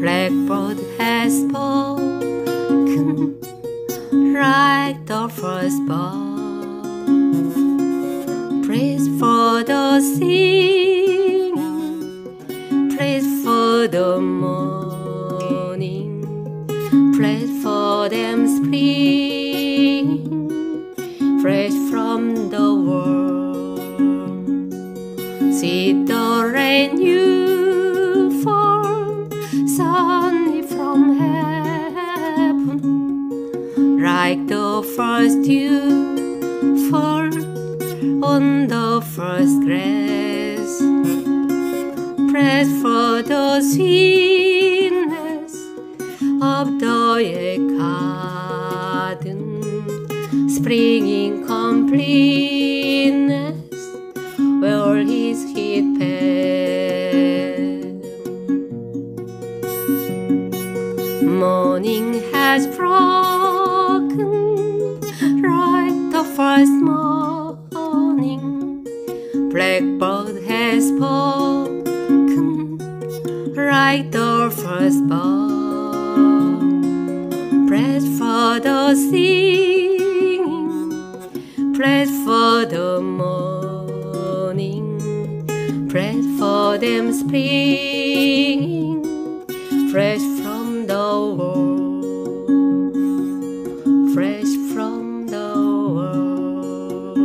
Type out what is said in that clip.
Blackbird has spoken like the first bird. Praise for the singing, praise for the morning, praise for them spring, fresh from the world. See the rain you sunny from heaven, like the first dew fall on the first grass. Praise for the sweetness of the garden, springing completeness Morning has broken right the first morning. Blackbird has spoken right the first bird. Praise for the singing, praise for the morning, praise for them spring the world, fresh from the world.